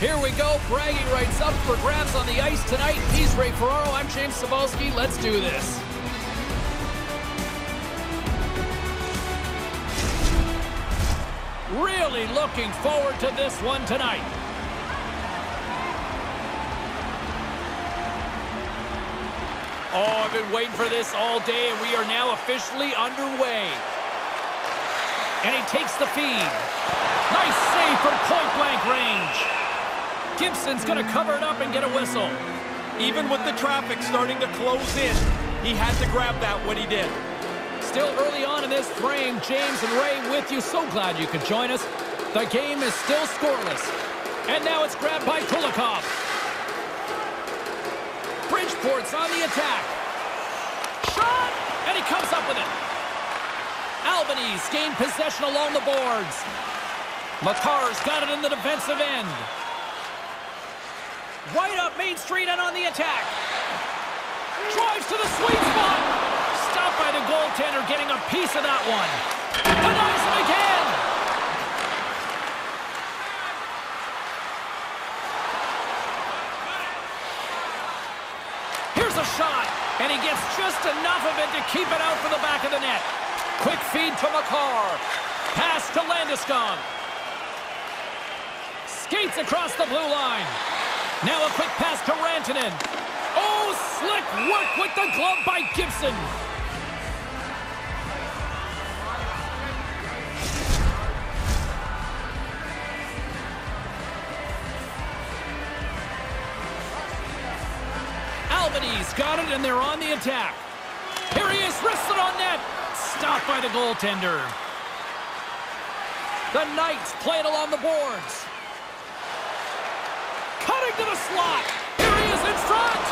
Here we go. Bragging rights up for grabs on the ice tonight. He's Ray Ferraro. I'm James Cybulski. Let's do this. Really looking forward to this one tonight. Oh, I've been waiting for this all day, and we are now officially underway. And he takes the feed. Nice save from point-blank range. Gibson's going to cover it up and get a whistle. Even with the traffic starting to close in, he had to grab that when he did. Still early on in this frame, James and Ray with you. So glad you could join us. The game is still scoreless. And now it's grabbed by Kulikov. Bridgeport's on the attack. Shot! And he comes up with it. Albany's gained possession along the boards. Makar's got it in the defensive end. Right up Main Street and on the attack. Drives to the sweet spot. Stopped by the goaltender getting a piece of that one. Denies him again. Here's a shot. And he gets just enough of it to keep it out for the back of the net. Quick feed to Makar. Pass to Landeskog. Skates across the blue line. Now a quick pass to Rantanen. Oh, slick work with the glove by Gibson. Albany's got it, and they're on the attack. Here he is, wristed on net. Stopped by the goaltender. The Knights play it along the boards. Cutting to the slot. Here he is in front.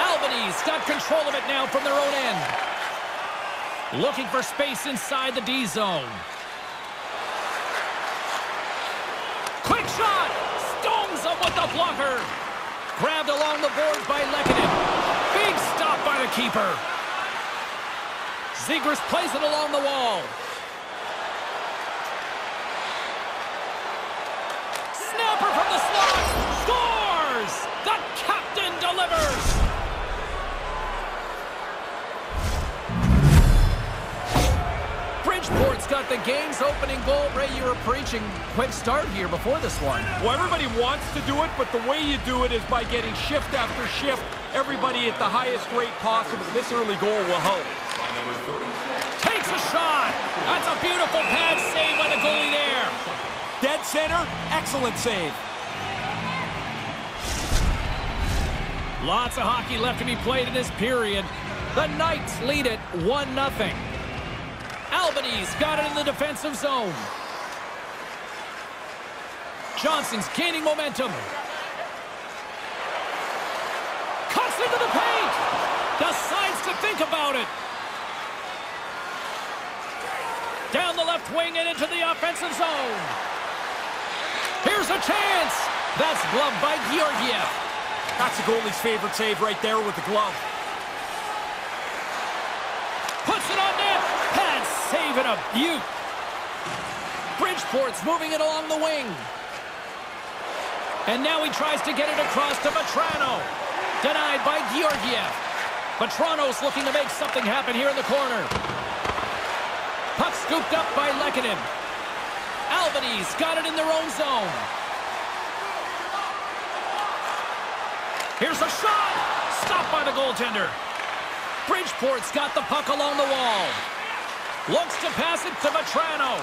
Albany's got control of it now from their own end. Looking for space inside the D zone. Quick shot. Stones him with the blocker. Grabbed along the boards by Lehkonen. Big stop by the keeper. Zegras plays it along the wall. Bridgeport's got the game's opening goal. Ray, you were preaching quick start here before this one. Well, everybody wants to do it, but the way you do it is by getting shift after shift, everybody at the highest rate possible. This early goal will help. Takes a shot. That's a beautiful pad save by the goalie there. Dead center, excellent save. Lots of hockey left to be played in this period. The Knights lead it 1-0. Albany's got it in the defensive zone. Johnson's gaining momentum. Cuts into the paint. Decides to think about it. Down the left wing and into the offensive zone. Here's a chance. That's gloved by Georgiev. That's the goalie's favorite save right there with the glove. Puts it on net. Pad and a beaut. Bridgeport's moving it along the wing. And now he tries to get it across to Vatrano. Denied by Georgiev. Vatrano's looking to make something happen here in the corner. Puck scooped up by Lehkonen. Albany's got it in their own zone. Here's a shot. Stopped by the goaltender. Bridgeport's got the puck along the wall. Looks to pass it to Vatrano.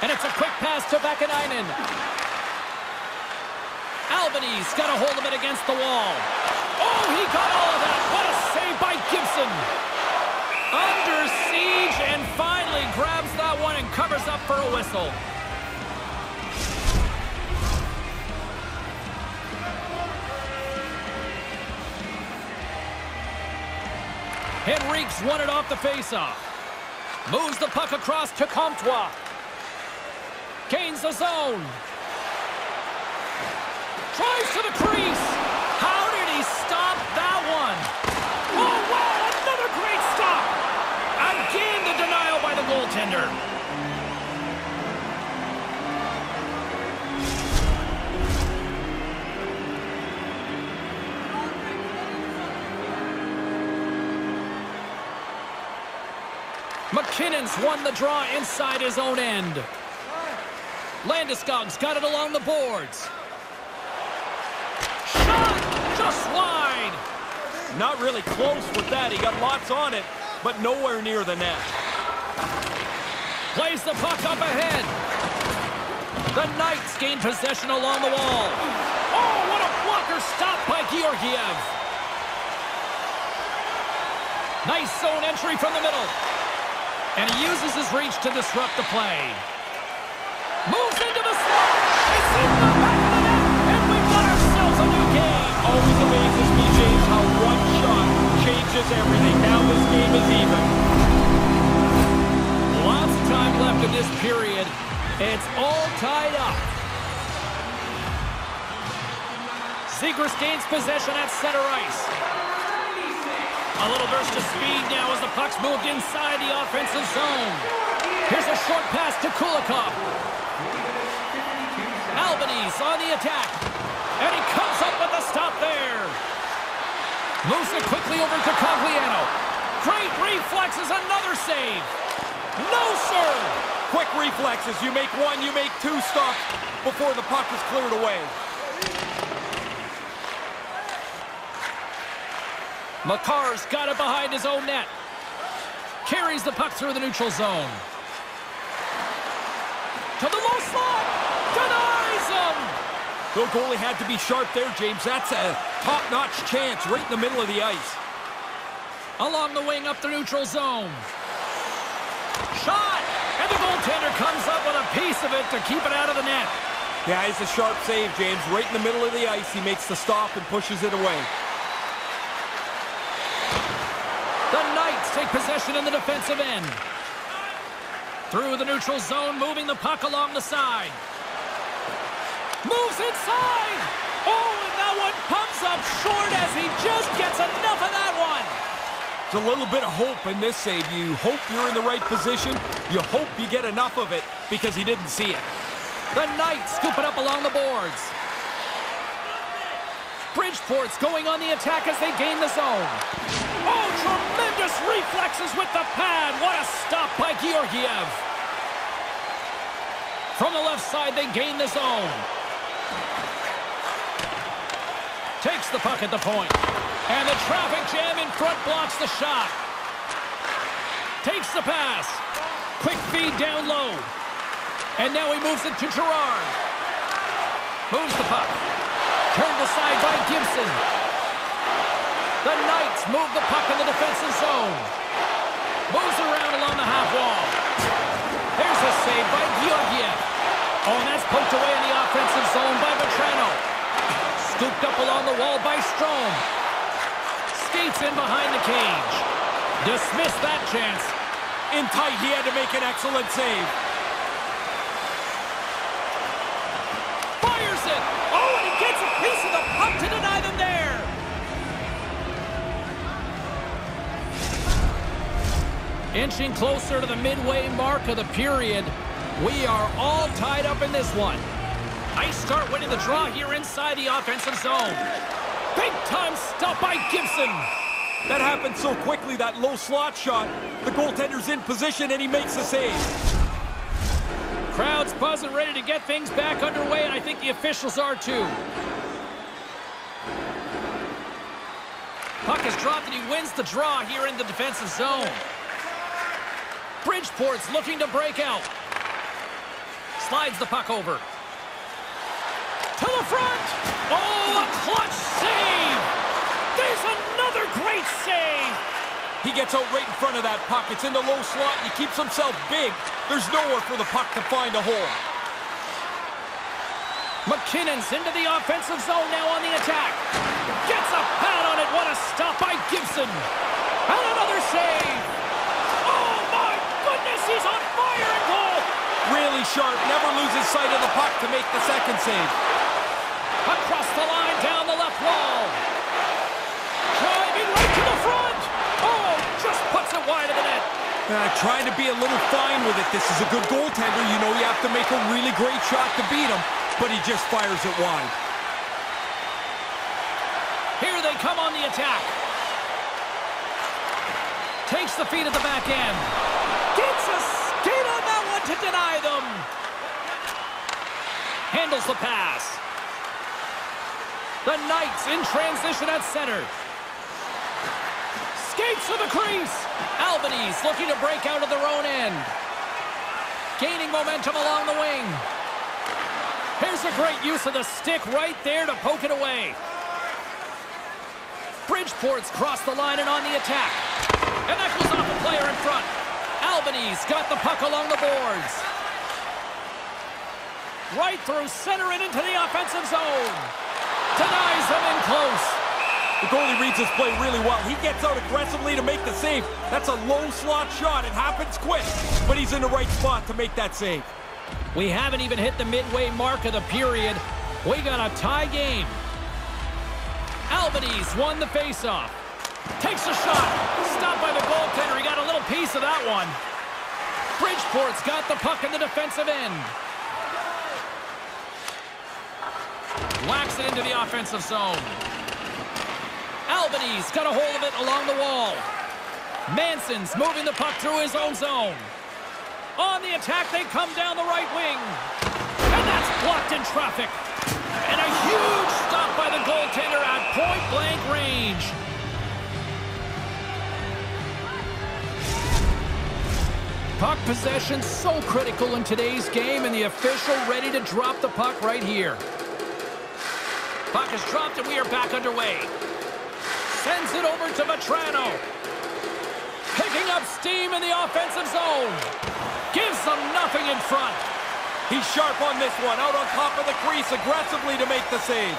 And it's a quick pass to Vaakanainen. Albany's got a hold of it against the wall. Oh, he got all of that. What a save by Gibson. Under siege and finally grabs that one and covers up for a whistle. Henrique's won it off the faceoff. Moves the puck across to Comtois. Gains the zone. Tries to the crease. How did he stop that one? Oh, wow, another great stop. Again, the denial by the goaltender. MacKinnon's won the draw inside his own end. Landeskog's got it along the boards. Shot! Just wide! Not really close with that. He got lots on it, but nowhere near the net. Plays the puck up ahead. The Knights gain possession along the wall. Oh, what a blocker stop by Georgiev. Nice zone entry from the middle. And he uses his reach to disrupt the play. Moves into the slot. It's in the back of the net. And we've got ourselves a new game. Always amazes me, James, how one shot changes everything. Now this game is even. Lots of time left in this period. It's all tied up. Zegras gains possession at center ice. A little burst of speed now as the puck's moved inside the offensive zone. Here's a short pass to Kulikov. Albany's on the attack. And he comes up with a stop there. Moves it quickly over to Cogliano. Great reflexes, another save. No, sir. Quick reflexes. You make one, you make two stops before the puck is cleared away. Makar's got it behind his own net. Carries the puck through the neutral zone. To the low slot. Denies him. The goalie had to be sharp there, James. That's a top-notch chance right in the middle of the ice. Along the wing up the neutral zone. Shot! And the goaltender comes up with a piece of it to keep it out of the net. Yeah, it's a sharp save, James. Right in the middle of the ice, he makes the stop and pushes it away. take possession in the defensive end. Through the neutral zone, moving the puck along the side. Moves inside! Oh, and that one comes up short as he just gets enough of that one. It's a little bit of hope in this save. You hope you're in the right position. You hope you get enough of it because he didn't see it. The Knights scoop it up along the boards. Bridgeport's going on the attack as they gain the zone. Oh, tremendous reflexes with the pad. What a stop by Georgiev. From the left side, they gain the zone. Takes the puck at the point. And the traffic jam in front blocks the shot. Takes the pass. Quick feed down low. And now he moves it to Girard. Moves the puck. Turned aside by Gibson. The Knights move the puck in the defensive zone. Moves around along the half wall. There's a save by Georgiev. Oh, and that's poked away in the offensive zone by Vatrano. Scooped up along the wall by Strome. Skates in behind the cage. Dismissed that chance. In tight, he had to make an excellent save. Inching closer to the midway mark of the period. We are all tied up in this one. Nice start winning the draw here inside the offensive zone. Big time stop by Gibson. That happened so quickly, that low slot shot. The goaltender's in position and he makes the save. Crowd's buzzing ready to get things back underway, and I think the officials are too. Puck is dropped and he wins the draw here in the defensive zone. Bridgeport's looking to break out. Slides the puck over. To the front! Oh, a clutch save! There's another great save! He gets out right in front of that puck. It's in the low slot. He keeps himself big. There's nowhere for the puck to find a hole. MacKinnon's into the offensive zone now on the attack. Gets a pad on it. What a stop by Gibson. And another save. He's on fire and goal! Really sharp, never loses sight of the puck to make the second save. Across the line, down the left wall. Driving right to the front. Oh, just puts it wide of the net. Uh, trying to be a little fine with it. This is a good goaltender. You know you have to make a really great shot to beat him, but he just fires it wide. Here they come on the attack. Takes the feed at the back end. To deny them. Handles the pass. The Knights in transition at center. Skates to the crease. Albany's looking to break out of their own end. Gaining momentum along the wing. Here's a great use of the stick right there to poke it away. Bridgeport's crossed the line and on the attack. And that goes off the player in front. Albany's got the puck along the boards. Right through center and into the offensive zone. Denies them in close. The goalie reads his play really well. He gets out aggressively to make the save. That's a low slot shot. It happens quick, but he's in the right spot to make that save. We haven't even hit the midway mark of the period. We got a tie game. Albany's won the faceoff. Takes a shot. Stopped by the goaltender. He got a little piece of that one. Bridgeport's got the puck in the defensive end. Whacks it into the offensive zone. Albany's got a hold of it along the wall. Manson's moving the puck through his own zone. On the attack, they come down the right wing. And that's blocked in traffic. And a huge stop by the goaltender at point-blank range. Puck possession so critical in today's game, and the official ready to drop the puck right here. Puck is dropped, and we are back underway. Sends it over to Vatrano. Picking up steam in the offensive zone. Gives them nothing in front. He's sharp on this one, out on top of the crease aggressively to make the save.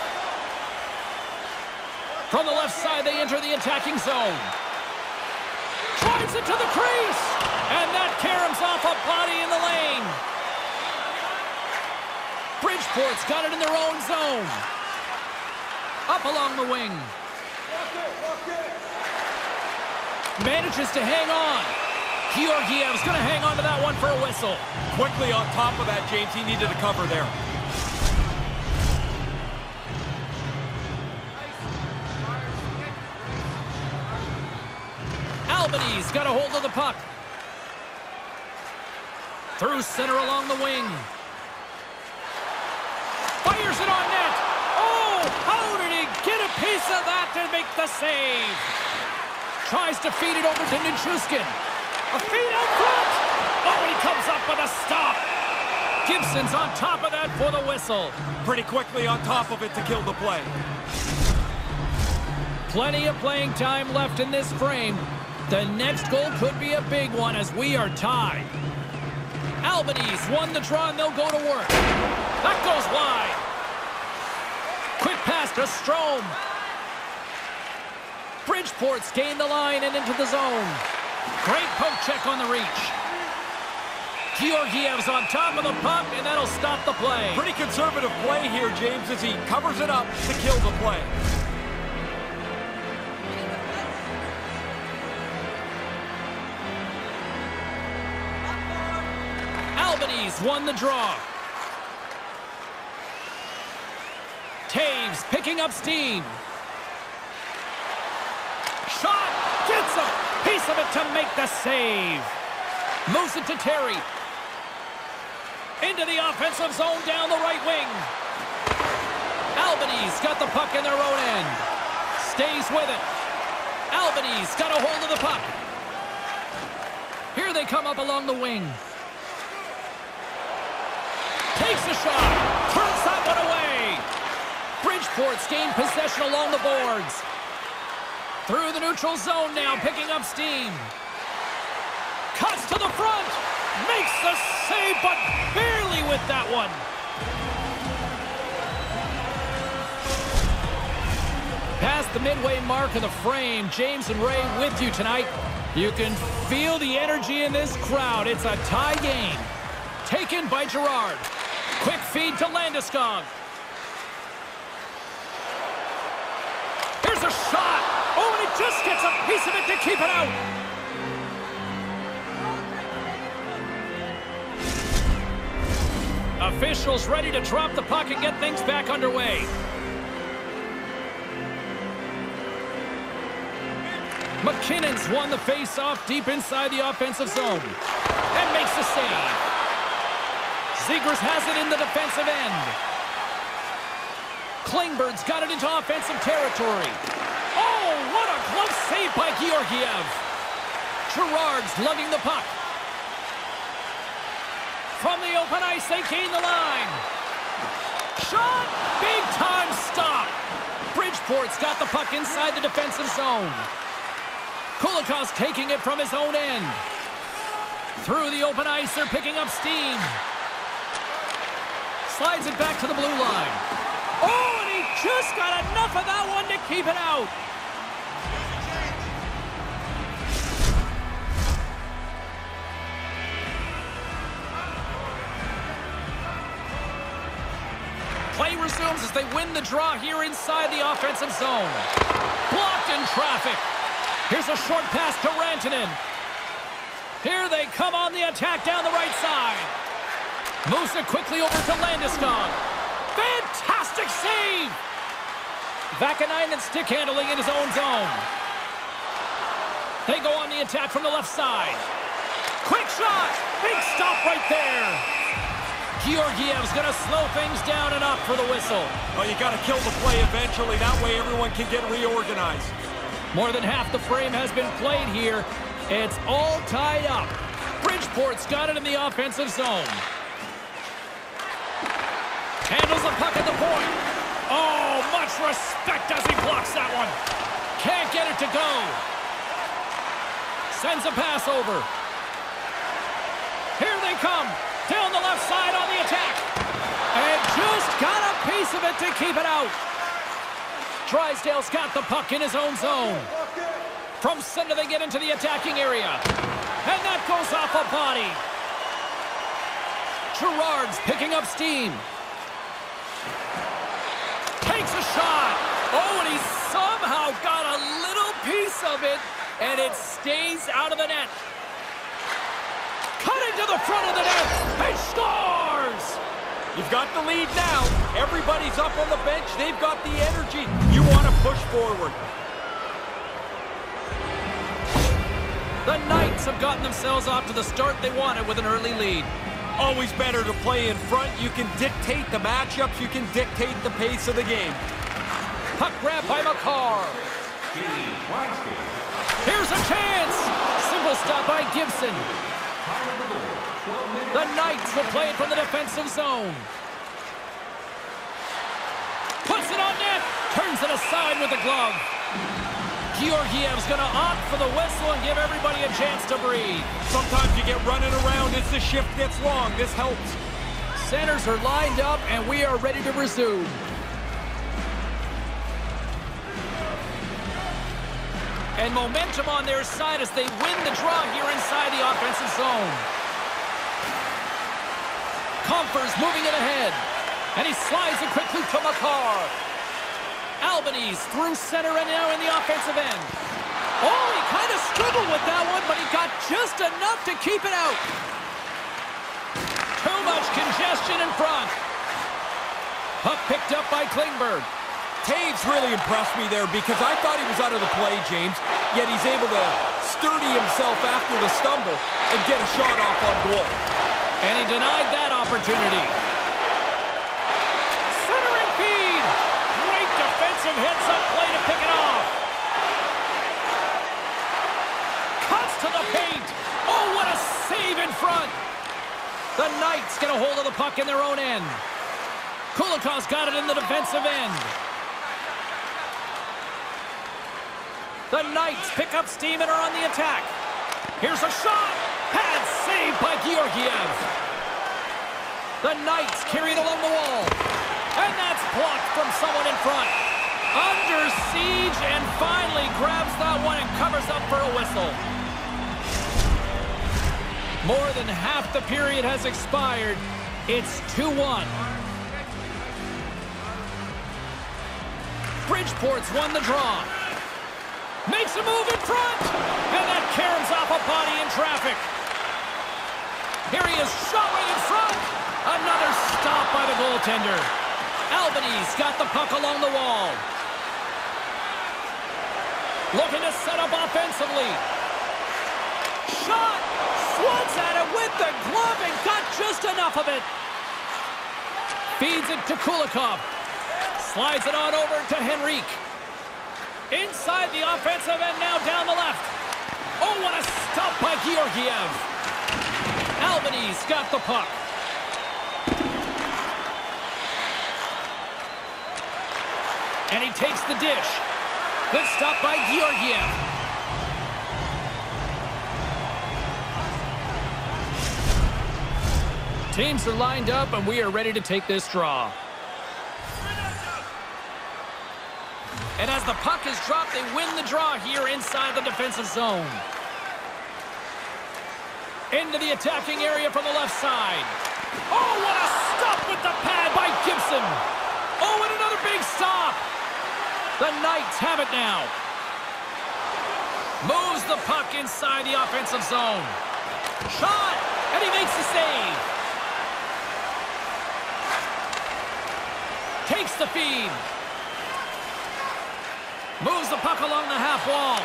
From the left side, they enter the attacking zone. Drives it to the crease. And that caroms off a body in the lane. Bridgeport's got it in their own zone. Up along the wing. Manages to hang on. Georgiev's going to hang on to that one for a whistle. Quickly on top of that, James. He needed a cover there. Albanese got a hold of the puck. Through center along the wing. Fires it on net. Oh, how did he get a piece of that to make the save? Tries to feed it over to Nichushkin. A feed out front. Oh, he comes up with a stop. Gibson's on top of that for the whistle. Pretty quickly on top of it to kill the play. Plenty of playing time left in this frame. The next goal could be a big one as we are tied. Albany's won the draw and they'll go to work. That goes wide. Quick pass to Strome. Bridgeport's gained the line and into the zone. Great poke check on the reach. Georgiev's on top of the puck, and that'll stop the play. Pretty conservative play here, James, as he covers it up to kill the play. Albany's won the draw. Taves picking up steam. Shot! Gets a piece of it to make the save. Moves it to Terry. Into the offensive zone down the right wing. Albany's got the puck in their own end. Stays with it. Albany's got a hold of the puck. Here they come up along the wing. Takes a shot. Turns that one away. Bridgeport's gained possession along the boards. Through the neutral zone now, picking up steam. Cuts to the front. Makes the save, but barely with that one. Past the midway mark of the frame, James and Ray with you tonight. You can feel the energy in this crowd. It's a tie game. Taken by Girard. Quick feed to Landeskog. Here's a shot. Oh, and he just gets a piece of it to keep it out. Officials ready to drop the puck and get things back underway. MacKinnon's won the face-off deep inside the offensive zone and makes the save. Zegras has it in the defensive end. Klingberg's got it into offensive territory. Oh, what a close save by Georgiev. Girard's lugging the puck. From the open ice, they gain the line. Shot! Big time stop. Bridgeport's got the puck inside the defensive zone. Kulikov's taking it from his own end. Through the open ice, they're picking up steam. Slides it back to the blue line. Oh, and he just got enough of that one to keep it out. Play resumes as they win the draw here inside the offensive zone. Blocked in traffic. Here's a short pass to Rantanen. Here they come on the attack down the right side. Moves it quickly over to Landeskog. Fantastic save! Vaakanainen stick handling in his own zone. They go on the attack from the left side. Quick shot! Big stop right there! Georgiev's going to slow things down and up for the whistle. Oh, you got to kill the play eventually. That way everyone can get reorganized. More than half the frame has been played here. It's all tied up. Bridgeport's got it in the offensive zone. Handles the puck at the point. Oh, much respect as he blocks that one. Can't get it to go. Sends a pass over. Here they come. Down the left side on the attack. And just got a piece of it to keep it out. Drysdale's got the puck in his own zone. From center they get into the attacking area. And that goes off a body. Girard's picking up steam. Takes a shot. Oh, and he somehow got a little piece of it. And it stays out of the net cut into the front of the net. He scores! You've got the lead now. Everybody's up on the bench. They've got the energy. You want to push forward. The Knights have gotten themselves off to the start they wanted with an early lead. Always better to play in front. You can dictate the matchups. You can dictate the pace of the game. Puck grab by Makar. Here's a chance. Simple stop by Gibson. The Knights will play it from the defensive zone. Puts it on net. Turns it aside with the glove. Georgiev's going to opt for the whistle and give everybody a chance to breathe. Sometimes you get running around as the shift gets long. This helps. Centers are lined up, and we are ready to resume. And momentum on their side as they win the draw here inside the offensive zone. Compher's moving it ahead. And he slides it quickly to Makar. Albany's through center and now in the offensive end. Oh, he kind of struggled with that one, but he got just enough to keep it out. Too much congestion in front. Puck picked up by Klingberg. Taves really impressed me there because I thought he was out of the play, James, yet he's able to sturdy himself after the stumble and get a shot off on goal. And he denied that opportunity. Centering feed. Great defensive heads-up play to pick it off. Cuts to the paint. Oh, what a save in front. The Knights get a hold of the puck in their own end. Kulikov's got it in the defensive end. The Knights pick up steam and are on the attack. Here's a shot. Pad saved by Georgiev. The Knights carry it along the wall. And that's blocked from someone in front. Under siege and finally grabs that one and covers up for a whistle. More than half the period has expired. It's 2-1. Bridgeport's won the draw. Makes a move in front. And that caroms off a body in traffic. Here he is, shot right in front. Another stop by the goaltender. Albany's got the puck along the wall. Looking to set up offensively. Shot! Swats at it with the glove and got just enough of it. Feeds it to Kulikov. Slides it on over to Henrique. Inside the offensive end now down the left. Oh, what a stop by Georgiev. Albany's got the puck. And he takes the dish. Good stop by Georgiev. Teams are lined up, and we are ready to take this draw. And as the puck is dropped, they win the draw here inside the defensive zone. Into the attacking area from the left side. Oh, what a stop with the pad by Gibson. Oh, and another big stop. The Knights have it now. Moves the puck inside the offensive zone. Shot, and he makes the save. Takes the feed. Moves the puck along the half wall.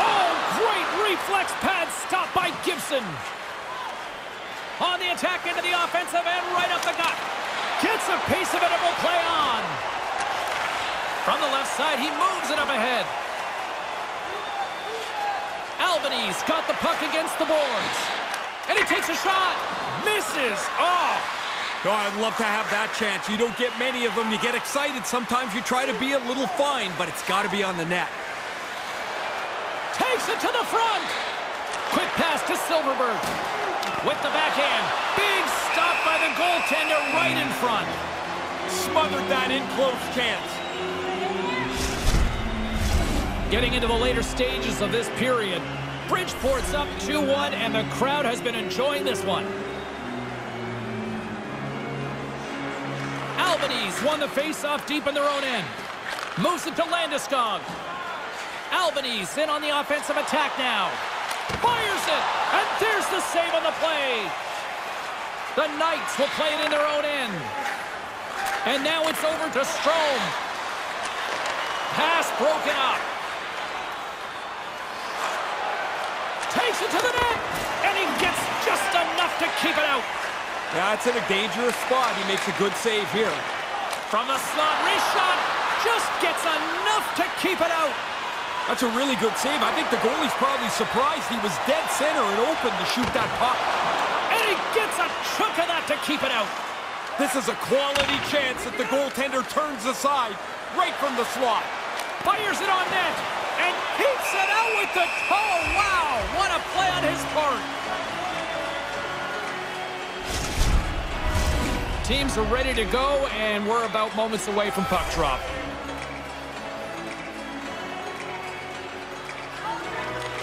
Oh, great reflex pad stop by Gibson. On the attack into the offensive end, right up the gut. Gets a piece of it and will play on. From the left side, he moves it up ahead. Albany's got the puck against the boards. And he takes a shot. Misses. Oh, Oh, I'd love to have that chance. You don't get many of them. You get excited. Sometimes you try to be a little fine, but it's got to be on the net. Takes it to the front. Quick pass to Silfverberg. With the backhand. Big stop by the goaltender right in front. Smothered that in close chance. Getting into the later stages of this period. Bridgeport's up 2-1, and the crowd has been enjoying this one. Albany's won the face-off deep in their own end. Moves it to Landeskog. Albany's in on the offensive attack now. Fires it, and there's the save on the play. The Knights will play it in their own end. And now it's over to Strome. Pass broken up. To the net, and he gets just enough to keep it out. That's in a dangerous spot. He makes a good save here. From the slot, reshot, just gets enough to keep it out. That's a really good save. I think the goalie's probably surprised he was dead center and open to shoot that puck. And he gets a chunk of that to keep it out. This is a quality chance that the goaltender turns aside right from the slot. Fires it on net and keeps it out with the toe. Teams are ready to go, and we're about moments away from puck drop.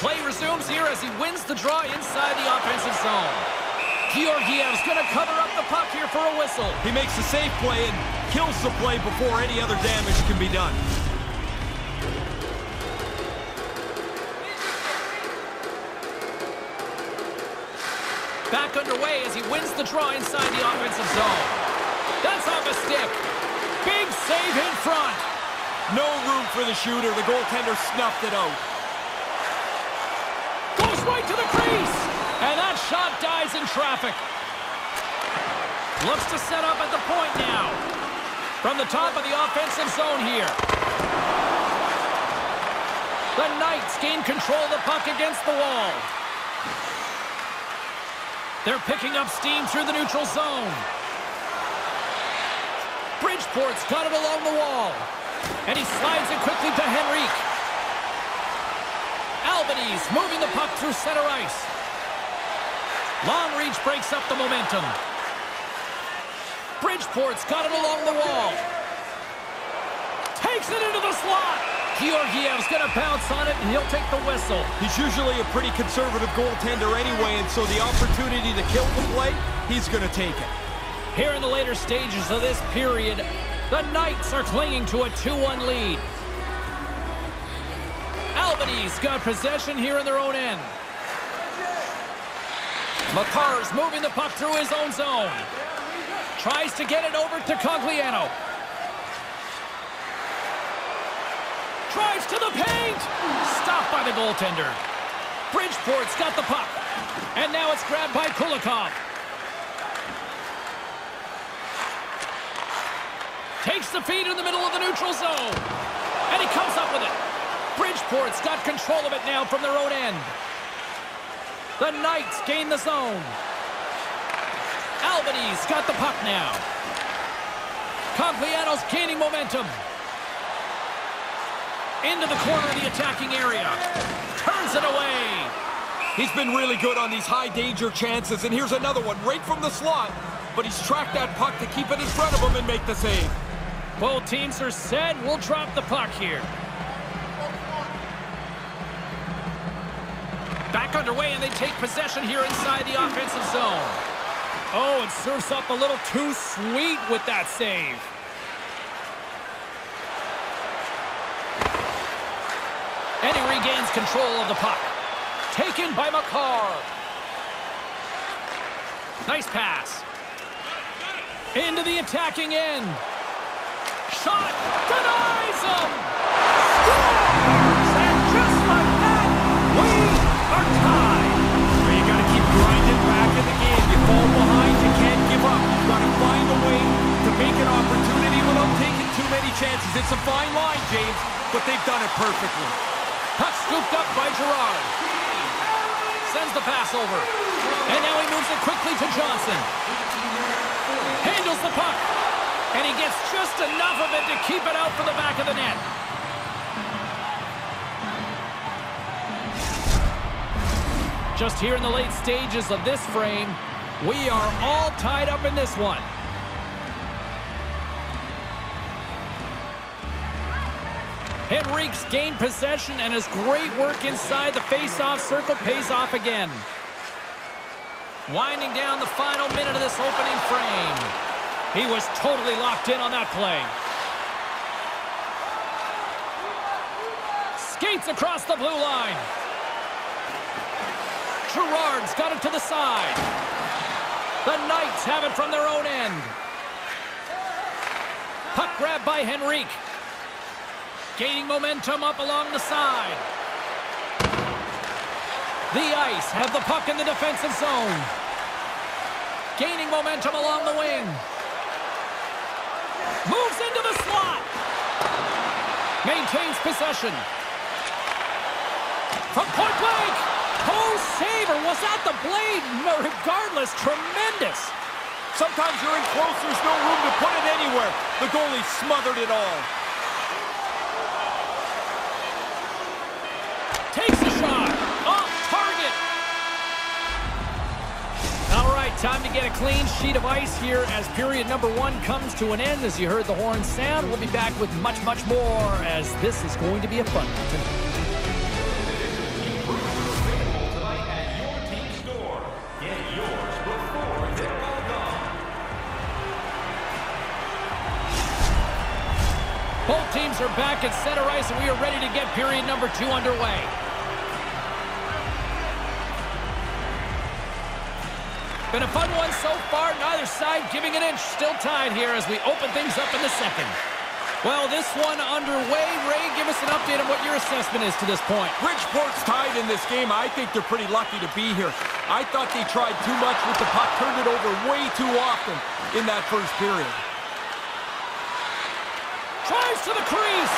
Play resumes here as he wins the draw inside the offensive zone. Georgiev's going to cover up the puck here for a whistle. He makes a safe play and kills the play before any other damage can be done. He wins the draw inside the offensive zone. That's off a stick. Big save in front. No room for the shooter. The goaltender snuffed it out. Goes right to the crease. And that shot dies in traffic. Looks to set up at the point now. From the top of the offensive zone here. The Knights gain control of the puck against the wall. They're picking up steam through the neutral zone. Bridgeport's got it along the wall. And he slides it quickly to Henrique. Albany's moving the puck through center ice. Long reach breaks up the momentum. Bridgeport's got it along the wall. Takes it into the slot. Georgiev's going to bounce on it, and he'll take the whistle. He's usually a pretty conservative goaltender anyway, and so the opportunity to kill the play, he's going to take it. Here in the later stages of this period, the Knights are clinging to a 2-1 lead. Albany's got possession here in their own end. Makar's moving the puck through his own zone. Tries to get it over to Cogliano. Drives to the paint. Stopped by the goaltender. Bridgeport's got the puck. And now it's grabbed by Kulikov. Takes the feed in the middle of the neutral zone. And he comes up with it. Bridgeport's got control of it now from their own end. The Knights gain the zone. Albany's got the puck now. Cogliano's gaining momentum. Into the corner of the attacking area. Turns it away. He's been really good on these high-danger chances, and here's another one right from the slot. But he's tracked that puck to keep it in front of him and make the save. Both teams are set. We'll drop the puck here. Back underway, and they take possession here inside the offensive zone. Oh, it serves up a little too sweet with that save. And he regains control of the puck. Taken by Makar. Nice pass. Into the attacking end. Shot. Denies him. And just like that, we are tied. You got to keep grinding back in the game. You fall behind, you can't give up. you got to find a way to make an opportunity without taking too many chances. It's a fine line, James, but they've done it perfectly. Scooped up by Girard. Sends the pass over. And now he moves it quickly to Johnson. Handles the puck. And he gets just enough of it to keep it out for the back of the net. Just here in the late stages of this frame, we are all tied up in this one. Henrique's gained possession and his great work inside the face-off circle pays off again. Winding down the final minute of this opening frame. He was totally locked in on that play. Skates across the blue line. Girard's got it to the side. The Knights have it from their own end. Puck grab by Henrique. Gaining momentum up along the side. The Ice have the puck in the defensive zone. Gaining momentum along the wing. Moves into the slot. Maintains possession. From point blank. Oh, save, or was that the blade? Regardless, tremendous. Sometimes you're in close, there's no room to put it anywhere. The goalie smothered it all. Time to get a clean sheet of ice here as period number one comes to an end. As you heard the horn sound, we'll be back with much, much more as this is going to be a fun one. Both teams are back at center ice, and we are ready to get period number two underway. Been a fun one so far. Neither side giving an inch. Still tied here as we open things up in the second. Well, this one underway. Ray, give us an update on what your assessment is to this point. Bridgeport's tied in this game. I think they're pretty lucky to be here. I thought they tried too much with the puck, turned it over way too often in that first period. Drives to the crease.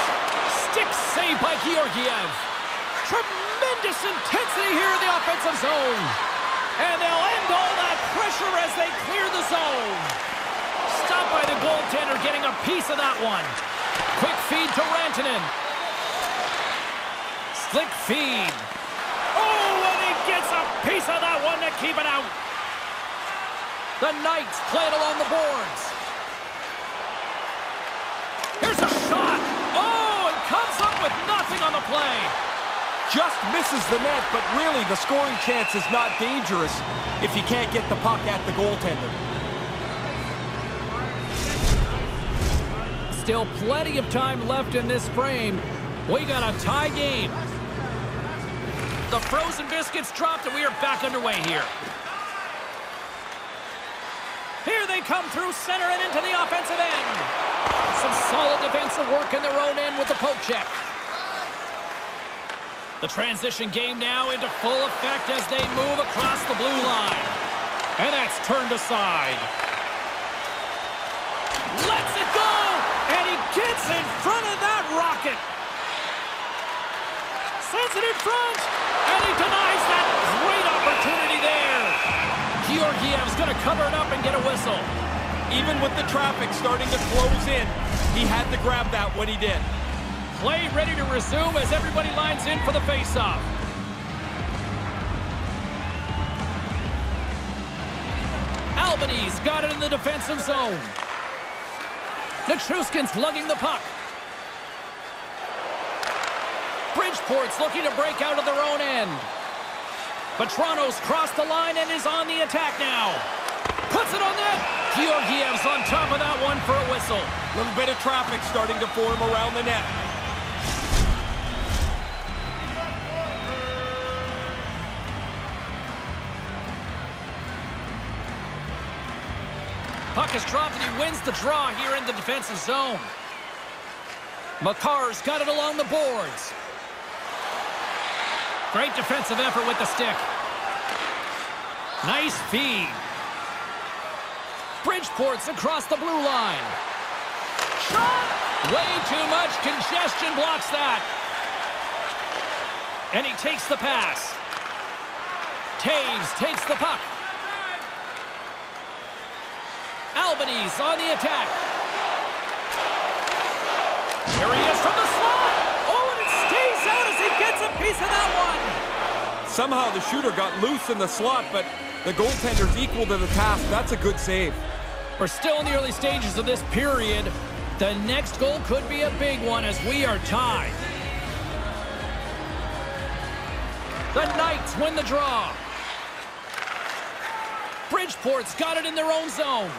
Stick save by Georgiev. Tremendous intensity here in the offensive zone. And they'll end all that pressure as they clear the zone. Stopped by the goaltender getting a piece of that one. Quick feed to Rantanen. Slick feed. Oh, and he gets a piece of that one to keep it out. The Knights play it along the boards. Here's a shot. Oh, and comes up with nothing on the play. Just misses the net, but really the scoring chance is not dangerous if you can't get the puck at the goaltender. Still plenty of time left in this frame. We got a tie game. The frozen biscuits dropped and we are back underway here. Here they come through center and into the offensive end. Some solid defensive work in their own end with the poke check. The transition game now into full effect as they move across the blue line. And that's turned aside. Let's it go! And he gets in front of that rocket. Sends it in front. And he denies that great opportunity there. Georgiev's going to cover it up and get a whistle. Even with the traffic starting to close in, he had to grab that when he did. Play ready to resume as everybody lines in for the faceoff. Albany's got it in the defensive zone. Nichushkin's lugging the puck. Bridgeport's looking to break out of their own end. Toronto's crossed the line and is on the attack now. Puts it on net. Georgiev's on top of that one for a whistle. A little bit of traffic starting to form around the net. Puck is dropped and he wins the draw here in the defensive zone. Makar's got it along the boards. Great defensive effort with the stick. Nice feed. Bridgeport's across the blue line. Shot! Way too much congestion blocks that. And he takes the pass. Toews takes the puck. Albany's on the attack. Here he is from the slot. Oh, and it stays out as he gets a piece of that one. Somehow the shooter got loose in the slot, but the goaltender's equal to the task. That's a good save. We're still in the early stages of this period. The next goal could be a big one as we are tied. The Knights win the draw. Bridgeport's got it in their own zone.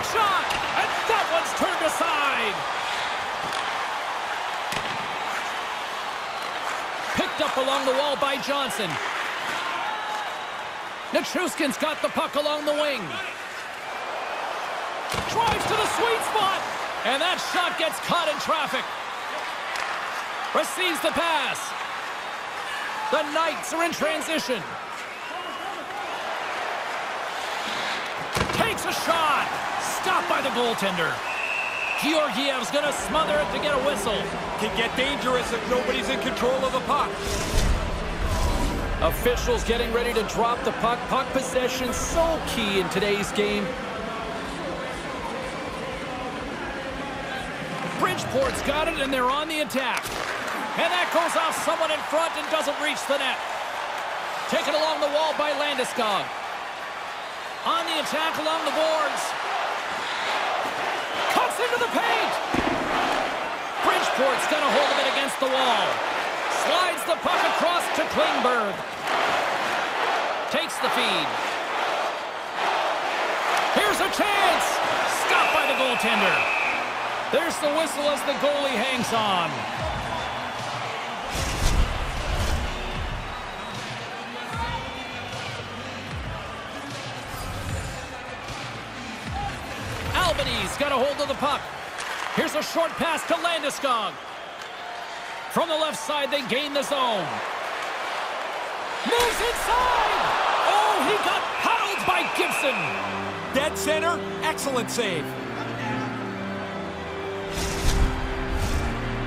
Quick shot! And that one's turned aside! Picked up along the wall by Johnson. Nichushkin's got the puck along the wing. Drives to the sweet spot! And that shot gets caught in traffic. Receives the pass. The Knights are in transition. Takes a shot. Stopped by the goaltender. Georgiev's going to smother it to get a whistle. Can get dangerous if nobody's in control of the puck. Officials getting ready to drop the puck. Puck possession so key in today's game. Bridgeport's got it, and they're on the attack. And that goes off someone in front and doesn't reach the net. Taken along the wall by Landeskog. On the attack along the boards. Into the paint. Bridgeport's got a hold it against the wall. Slides the puck across to Klingberg. Takes the feed. Here's a chance. Stopped by the goaltender. There's the whistle as the goalie hangs on. Albany's got a hold of the puck. Here's a short pass to Landeskog. From the left side, they gain the zone. Moves inside! Oh, he got paddled by Gibson. Dead center, excellent save.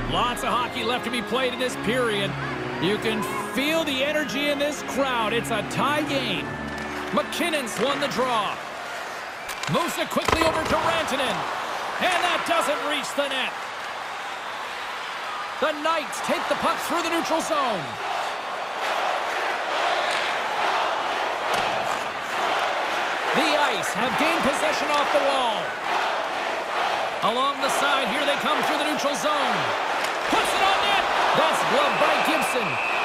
Lots of hockey left to be played in this period. You can feel the energy in this crowd. It's a tie game. MacKinnon's won the draw. Moves it quickly over to Rantanen. And that doesn't reach the net. The Knights take the puck through the neutral zone. The Ice have gained possession off the wall. Along the side, here they come through the neutral zone. Puts it on net. That's gloved by Gibson.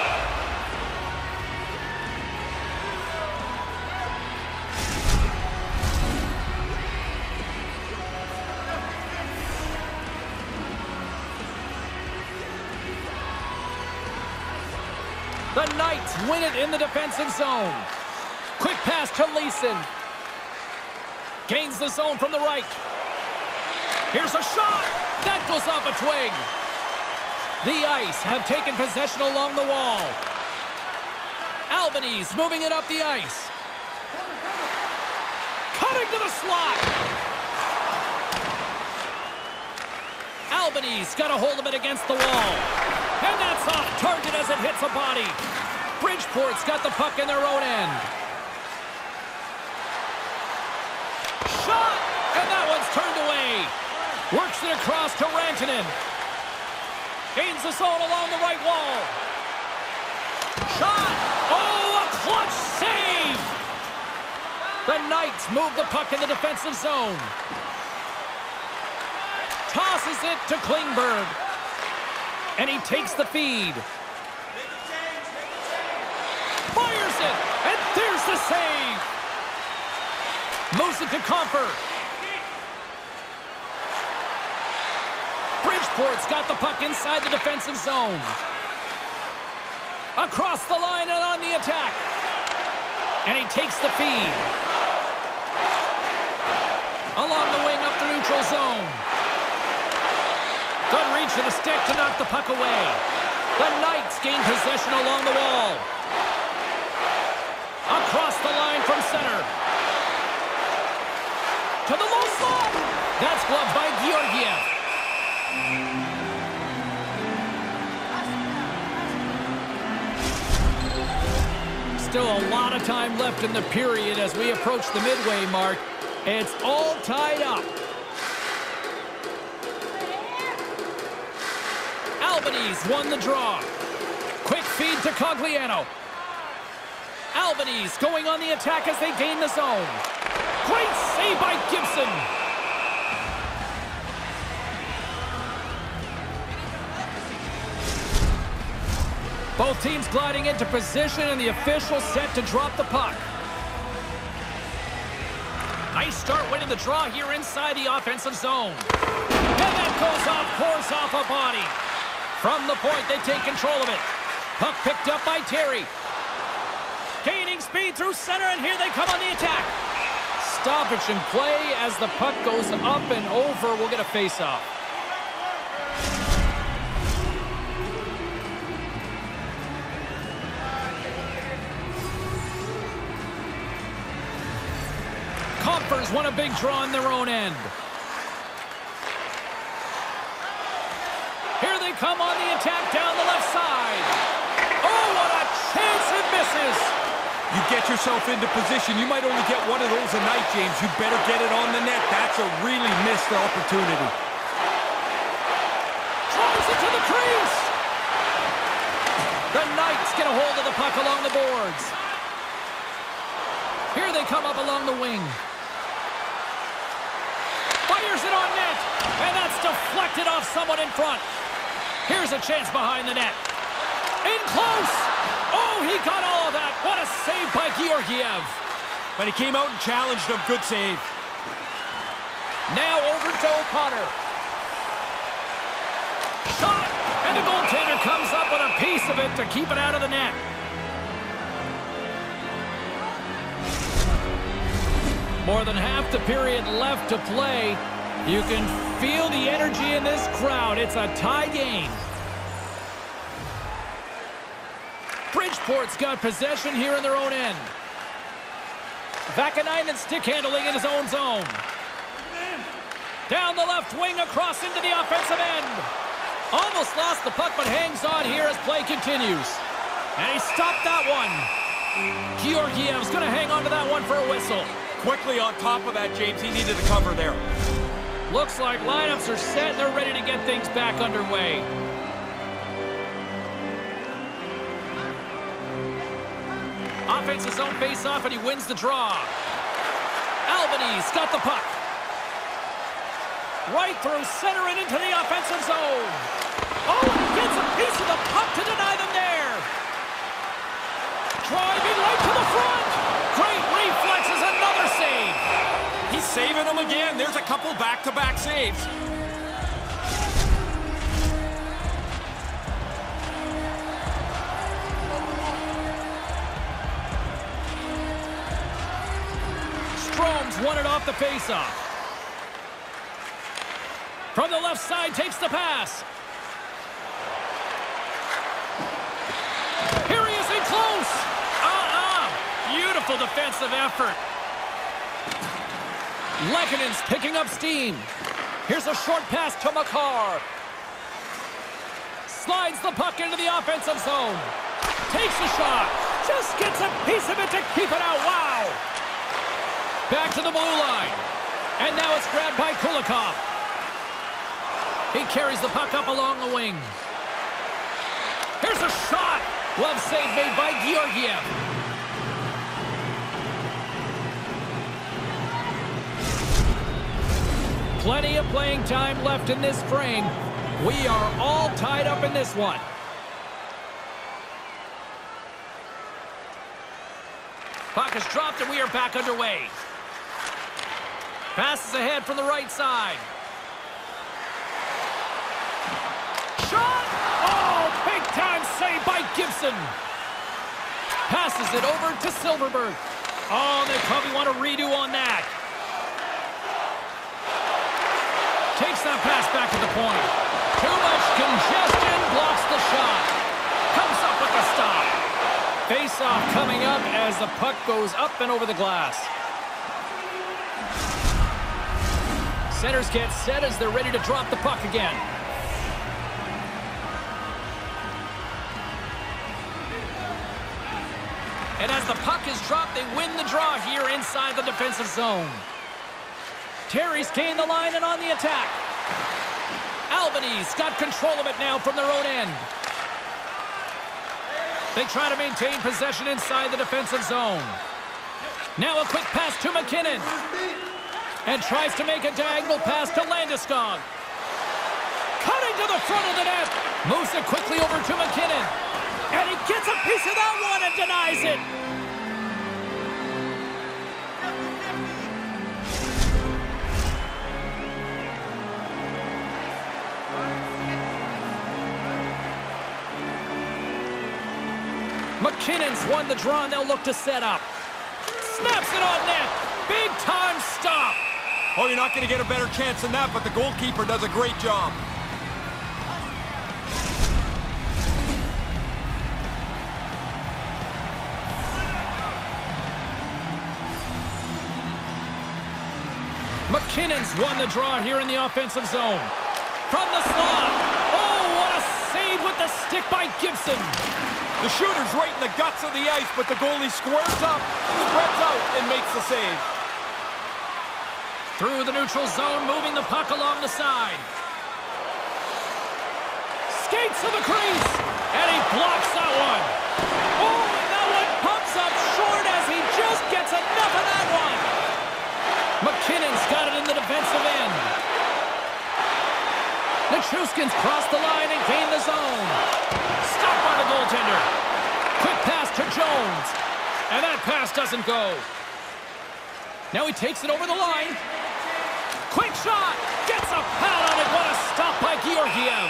It in the defensive zone. Quick pass to Leason. Gains the zone from the right. Here's a shot. That goes off a twig. The Ice have taken possession along the wall. Albany's moving it up the ice. Cutting to the slot. Albany's got a hold of it against the wall. And that's off target as it hits a body. Bridgeport's got the puck in their own end. Shot! And that one's turned away. Works it across to Rantanen. Gains the zone along the right wall. Shot! Oh, a clutch save! The Knights move the puck in the defensive zone. Tosses it to Klingberg. And he takes the feed. Fires it! And the save! Moves it to Compher. Bridgeport's got the puck inside the defensive zone. Across the line and on the attack. And he takes the feed. Along the wing up the neutral zone. Good reach of the stick to knock the puck away. The Knights gain possession along the wall. Across the line from center. To the low slot. That's gloved by Georgiev. Still a lot of time left in the period as we approach the midway mark. It's all tied up. Albany's won the draw. Quick feed to Cogliano. Albany's going on the attack as they gain the zone. Great save by Gibson. Both teams gliding into position and the official set to drop the puck. Nice start winning the draw here inside the offensive zone. And that goes off course off a body. From the point, they take control of it. Puck picked up by Terry. Gaining speed through center, and here they come on the attack. Stoppage and play as the puck goes up and over. We'll get a face-off. Compher's won a big draw in their own end. Here they come on the attack down the left side. Oh, what a chance it misses. You get yourself into position. You might only get one of those a night, James. You better get it on the net. That's a really missed opportunity. Drives it to the crease. The Knights get a hold of the puck along the boards. Here they come up along the wing. Fires it on net. And that's deflected off someone in front. Here's a chance behind the net. In close. Oh, he got all of that. What a save by Georgiev. But he came out and challenged him. Good save. Now over to O'Connor. Shot! And the goaltender comes up with a piece of it to keep it out of the net. More than half the period left to play. You can feel the energy in this crowd. It's a tie game. Bridgeport's got possession here in their own end. Vaakanainen stick handling in his own zone. Down the left wing across into the offensive end. Almost lost the puck, but hangs on here as play continues. And he stopped that one. Georgiev's going to hang on to that one for a whistle. Quickly on top of that, James. He needed a cover there. Looks like lineups are set. They're ready to get things back underway. Offense his own face-off, and he wins the draw. Albany's got the puck. Right through center and into the offensive zone. Oh, he gets a piece of the puck to deny them there. Driving right to the front. Great reflexes, another save. He's saving them again. There's a couple back-to-back -back saves. Strome's won it off the faceoff. From the left side, takes the pass. Here he is in close. Uh-uh. Beautiful defensive effort. Lehkonen's picking up steam. Here's a short pass to Makar. Slides the puck into the offensive zone. Takes a shot. Just gets a piece of it to keep it out. Wow. Back to the blue line. And now it's grabbed by Kulikov. He carries the puck up along the wing. Here's a shot. Love save made by Georgiev. Plenty of playing time left in this frame. We are all tied up in this one. Puck is dropped and we are back underway. Passes ahead from the right side. Shot! Oh, big time save by Gibson. Passes it over to Silfverberg. Oh, they probably want a redo on that. Takes that pass back to the point. Too much congestion, blocks the shot. Comes up with the stop. Face-off coming up as the puck goes up and over the glass. Centers get set as they're ready to drop the puck again. And as the puck is dropped, they win the draw here inside the defensive zone. Terry's gained the line and on the attack. Albany's got control of it now from their own end. They try to maintain possession inside the defensive zone. Now a quick pass to MacKinnon and tries to make a diagonal pass to Landeskog. Cutting to the front of the net. Moves it quickly over to MacKinnon. And he gets a piece of that one and denies it. MacKinnon's won the draw and they'll look to set up. Snaps it on net. Big time stop. Oh, you're not going to get a better chance than that, but the goalkeeper does a great job. MacKinnon's won the draw here in the offensive zone. From the slot. Oh, what a save with the stick by Gibson. The shooter's right in the guts of the ice, but the goalie squares up, spreads out, and makes the save. Through the neutral zone, moving the puck along the side. Skates to the crease, and he blocks that one. Oh, and that one pumps up short as he just gets enough of that one. MacKinnon's got it in the defensive end. Nichushkin's crossed the line and gained the zone. Stopped by the goaltender. Quick pass to Jones. And that pass doesn't go. Now he takes it over the line. Quick shot! Gets a pad on it. What a stop by Georgiev.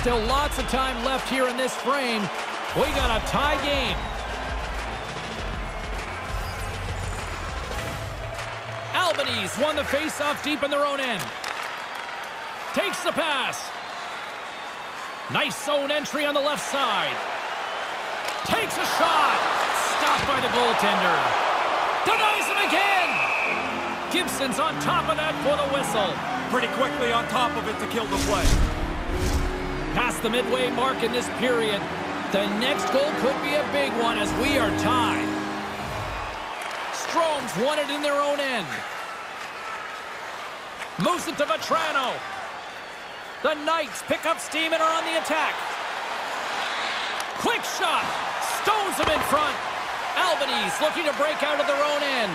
Still lots of time left here in this frame. We got a tie game. Albany's won the face-off deep in their own end. Takes the pass. Nice zone entry on the left side. Takes a shot. Stopped by the goaltender. Denies him again. Gibson's on top of that for the whistle. Pretty quickly on top of it to kill the play. Past the midway mark in this period. The next goal could be a big one as we are tied. Strome's won it in their own end. Moves it to Vatrano. The Knights pick up steam and are on the attack. Quick shot. Stones him in front. Albany's looking to break out of their own end.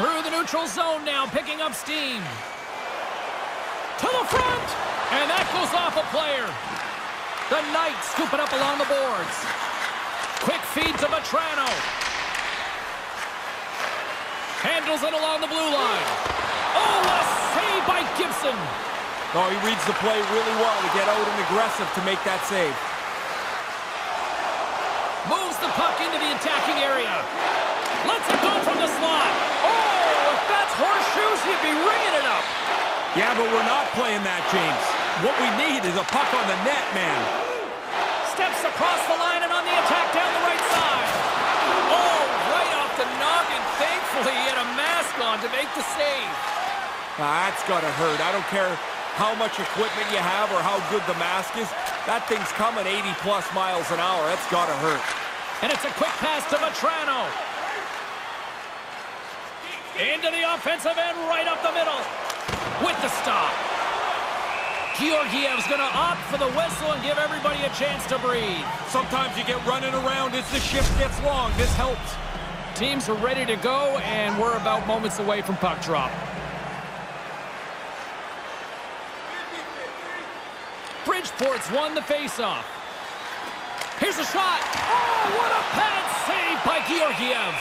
Through the neutral zone now, picking up steam. To the front. And that goes off a player. The Knights scoop it up along the boards. Quick feed to Vatrano. Handles it along the blue line. Oh, a save by Gibson. Oh, he reads the play really well to get out and aggressive to make that save. Moves the puck into the attacking area. Lets go from the slot. Oh, if that's horseshoes, he'd be ringing it up. Yeah, but we're not playing that, James. What we need is a puck on the net, man. Steps across the line and on the the attack down the right side. Oh, right off the noggin. Thankfully, he had a mask on to make the save. Ah, that's got to hurt. I don't care how much equipment you have or how good the mask is. That thing's coming 80-plus miles an hour. That's got to hurt. And it's a quick pass to Vatrano. Into the offensive end, right up the middle. With the stop. Georgiev's going to opt for the whistle and give everybody a chance to breathe. Sometimes you get running around as the shift gets long. This helps. Teams are ready to go, and we're about moments away from puck drop. Bridgeport's won the faceoff. Here's a shot. Oh, what a pad save by Georgiev.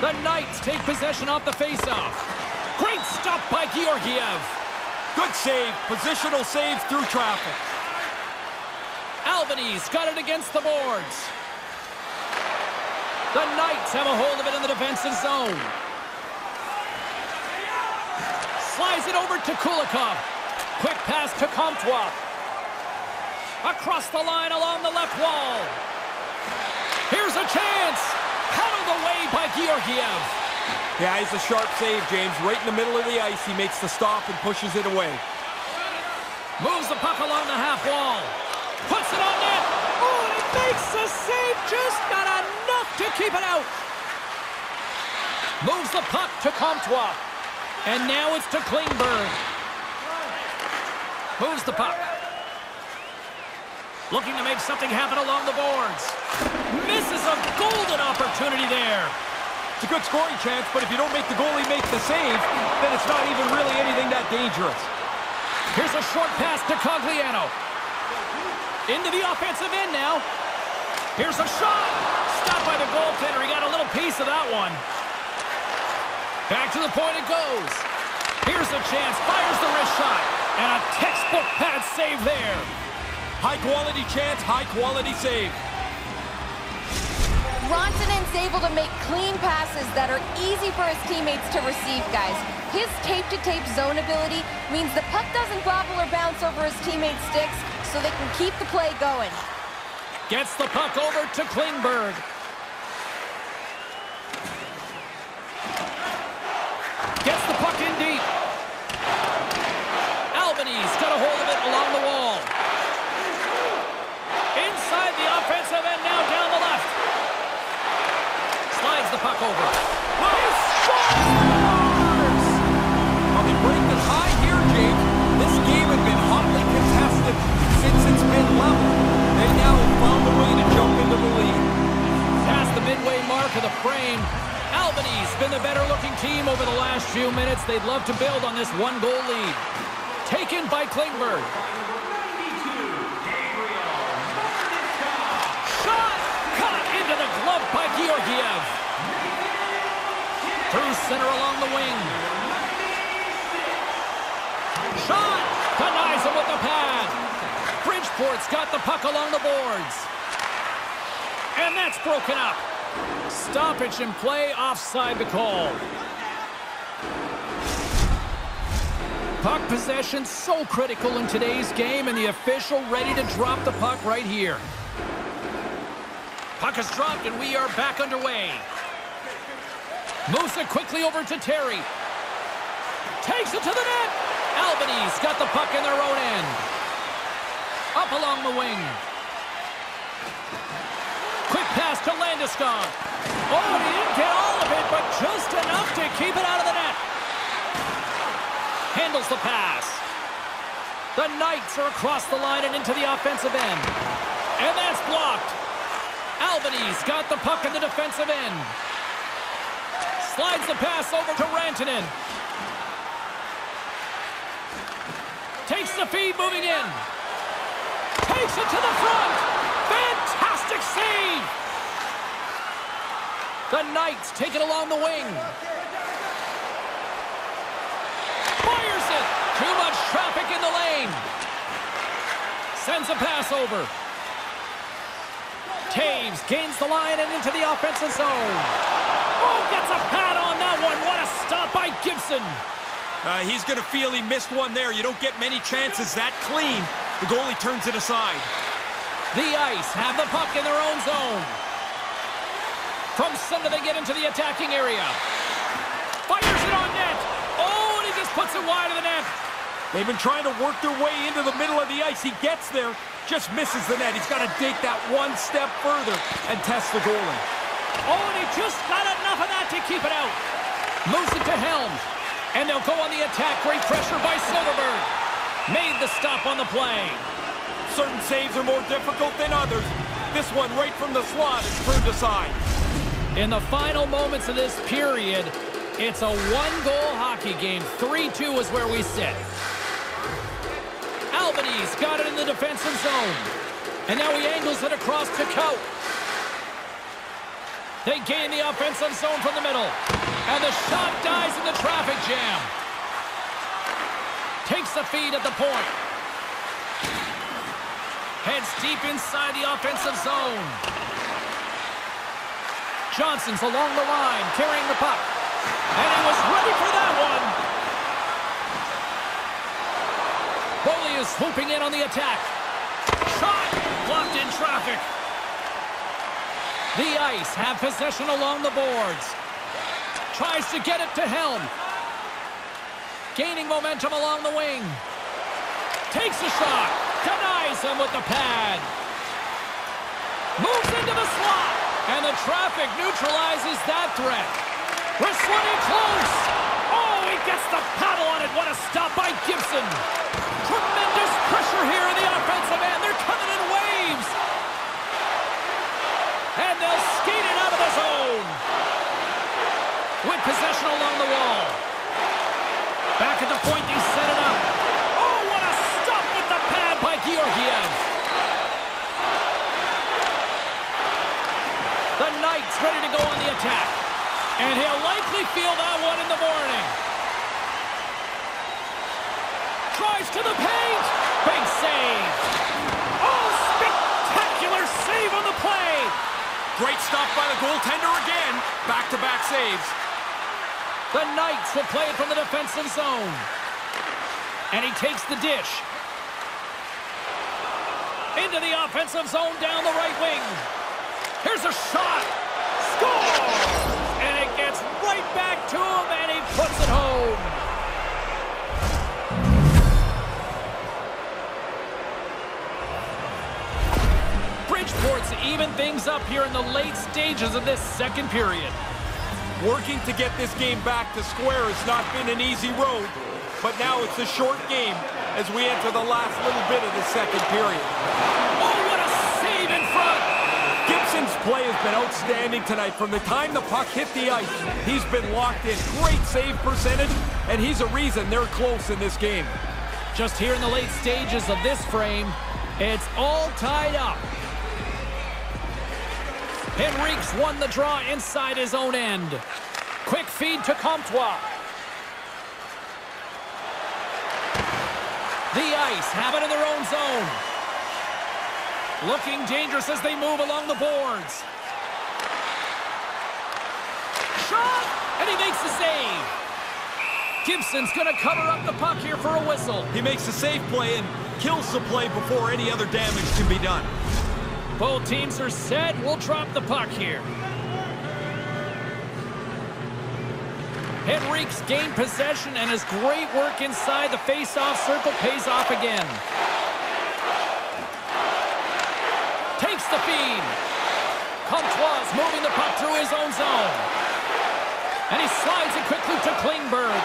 The Knights take possession off the faceoff. Great stop by Georgiev. Good save. Positional save through traffic. Albany's got it against the boards. The Knights have a hold of it in the defensive zone. Slides it over to Kulikov. Quick pass to Comtois. Across the line along the left wall. Here's a chance. Paddled away by Georgiev. Yeah, he's a sharp save, James. Right in the middle of the ice, he makes the stop and pushes it away. Moves the puck along the half wall. Puts it on net. Oh, and he makes the save. Just to keep it out. Moves the puck to Comtois. And now it's to Klingberg. Moves the puck. Looking to make something happen along the boards. Misses a golden opportunity there. It's a good scoring chance, but if you don't make the goalie make the save, then it's not even really anything that dangerous. Here's a short pass to Cogliano. Into the offensive end now. Here's a shot. Stopped by the goaltender. He got a little piece of that one. Back to the point it goes. Here's a chance. Fires the wrist shot. And a textbook pad save there. High-quality chance, high-quality save. Rantanen's able to make clean passes that are easy for his teammates to receive, guys. His tape-to-tape -tape zone ability means the puck doesn't bobble or bounce over his teammates' sticks, so they can keep the play going. Gets the puck over to Klingberg. Gets the puck in deep. Albany's team over the last few minutes. They'd love to build on this one-goal lead. Taken by Klingberg. Shot! Caught into the glove by Georgiev. Through center along the wing. Shot! Denies him with the pad. Bridgeport's got the puck along the boards. And that's broken up. Stoppage in play, offside the call. Puck possession so critical in today's game, and the official ready to drop the puck right here. Puck is dropped, and we are back underway. Moves it quickly over to Terry. Takes it to the net. Albany's got the puck in their own end. Up along the wing. Quick pass to Landeskog. Oh, he didn't get all of it, but just enough to keep it out of the net. Handles the pass. The Knights are across the line and into the offensive end. And that's blocked. Albany's got the puck in the defensive end. Slides the pass over to Rantanen. Takes the feed moving in. Takes it to the front. Fantastic save. The Knights take it along the wing. Fires it. Too much traffic in. Sends a pass over. Toews gains the line and into the offensive zone. Oh, gets a pad on that one. What a stop by Gibson. Uh, he's going to feel he missed one there. You don't get many chances that clean. The goalie turns it aside. The Ice have the puck in their own zone. From center, they get into the attacking area. Fires it on net. Oh, and he just puts it wide of the. They've been trying to work their way into the middle of the ice. He gets there, just misses the net. He's got to dig that one step further and test the goalie. Oh, and he just got enough of that to keep it out. Moves it to Helms. And they'll go on the attack. Great pressure by Silfverberg. Made the stop on the play. Certain saves are more difficult than others. This one right from the slot is turned aside. In the final moments of this period, it's a one-goal hockey game. 3-2 is where we sit. Albany's got it in the defensive zone. And now he angles it across to Cout. They gain the offensive zone from the middle. And the shot dies in the traffic jam. Takes the feed at the point. Heads deep inside the offensive zone. Johnson's along the line, carrying the puck. And he was ready for that one. Is swooping in on the attack. Shot! Blocked in traffic. The Ice have possession along the boards. Tries to get it to Helm. Gaining momentum along the wing. Takes a shot. Denies him with the pad. Moves into the slot. And the traffic neutralizes that threat. We're Wrestling close. Oh, he gets the paddle on it. What a stop by Gibson. Tremendous pressure here in the offensive end. They're coming in waves. And they'll skate it out of the zone with possession along the wall. Back at the point, they set it up. Oh, what a stop with the pad by Georgiev. The Knights ready to go on the attack. And he'll likely feel that one in the morning. Drives to the paint. Big save. Oh, spectacular save on the play. Great stop by the goaltender again. Back-to-back -back saves. The Knights will play it from the defensive zone. And he takes the dish. Into the offensive zone down the right wing. Here's a shot. Score! And it gets right back to him, and he puts it home. Bridgeport's even things up here in the late stages of this second period. Working to get this game back to square has not been an easy road, but now it's a short game as we enter the last little bit of the second period. Oh, what a save in front! Gibson's play has been outstanding tonight. From the time the puck hit the ice, he's been locked in. Great save percentage, and he's a reason they're close in this game. Just here in the late stages of this frame, it's all tied up. Henrique's won the draw inside his own end. Quick feed to Comtois. The Ice have it in their own zone. Looking dangerous as they move along the boards. Shot! And he makes the save. Gibson's going to cover up the puck here for a whistle. He makes the save play and kills the play before any other damage can be done. Both teams are set. We'll drop the puck here. Henrique's gained possession and his great work inside the face-off circle pays off again. Takes the feed. Comtois moving the puck through his own zone. And he slides it quickly to Klingberg.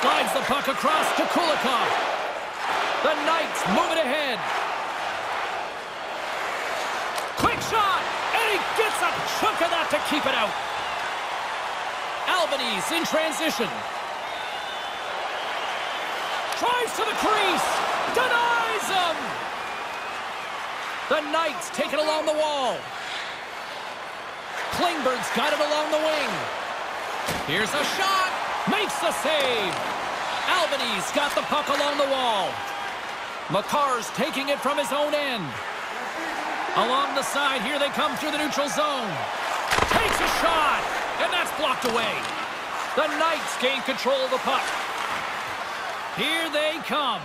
Slides the puck across to Kulikov. The Knights move it ahead. Quick shot! And he gets a chunk of that to keep it out. Albany's in transition. Drives to the crease. Denies him. The Knights take it along the wall. Klingberg's got it along the wing. Here's a shot. Makes the save. Albany's got the puck along the wall. Makar's taking it from his own end. Along the side, here they come through the neutral zone. Takes a shot, and that's blocked away. The Knights gain control of the puck. Here they come.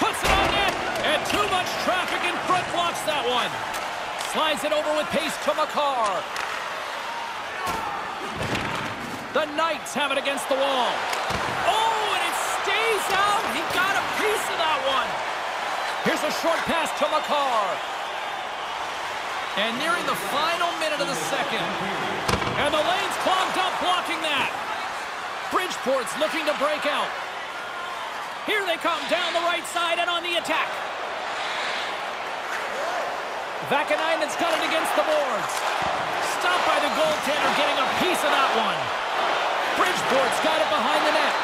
Puts it on net, and too much traffic in front blocks that one. Slides it over with pace to Makar. The Knights have it against the wall. A short pass to Makar. And nearing the final minute of the second. And the lane's clogged up blocking that. Bridgeport's looking to break out. Here they come down the right side and on the attack. Vaakanainen's got it against the boards. Stopped by the goaltender getting a piece of that one. Bridgeport's got it behind the net.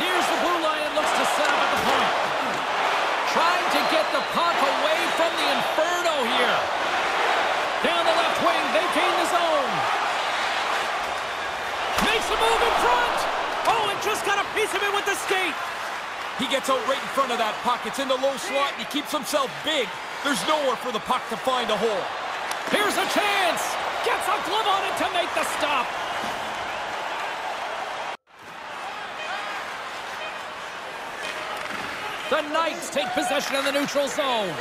Nears the blue line and looks to set up at the point. Get the puck away from the Inferno here. Down the left wing, they gain the zone. Makes a move in front. Oh, and just got a piece of it with the skate. He gets out right in front of that puck. It's in the low slot, and he keeps himself big. There's nowhere for the puck to find a hole. Here's a chance. Gets a glove on it to make the stop. The Knights take possession in the neutral zone.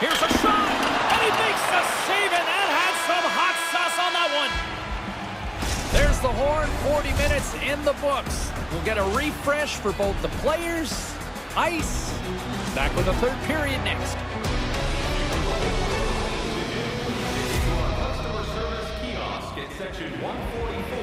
Here's a shot, and he makes the save, and that had some hot sauce on that one. There's the horn, 40 minutes in the books. We'll get a refresh for both the players, ice. Back with the third period next. Customer service kiosk at section 144.